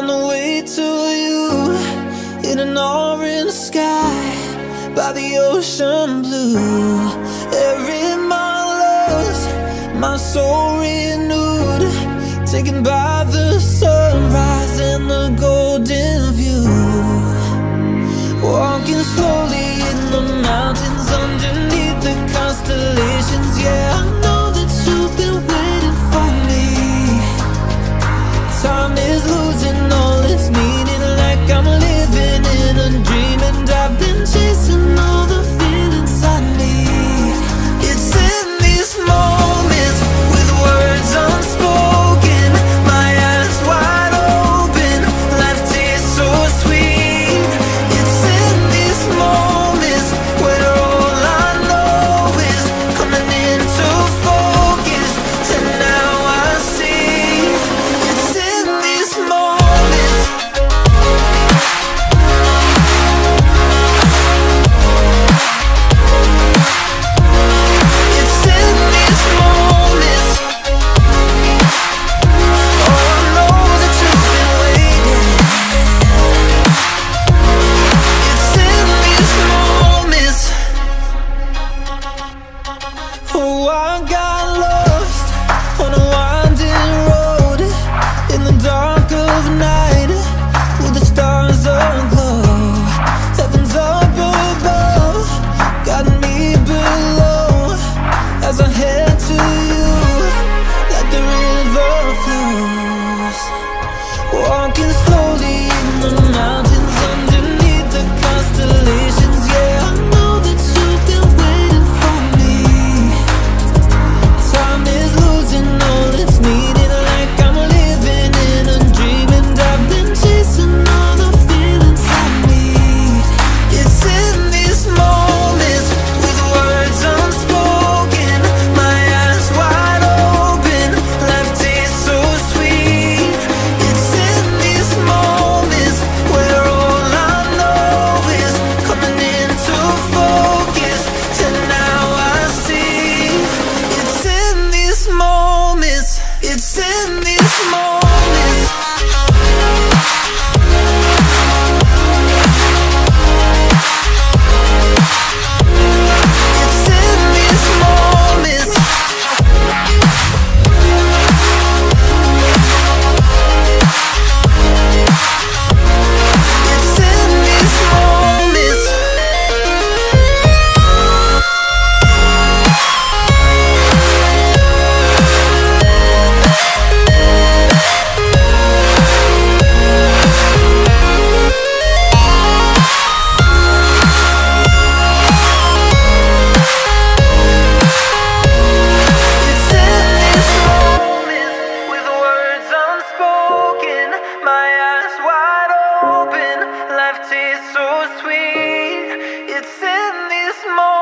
On the way to you In an orange sky By the ocean blue. Every mile lost My soul renewed Taken by the sunrise And the golden view. Walking slowly in the mountains Underneath the constellations, yeah. small.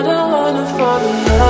I don't wanna fall in love.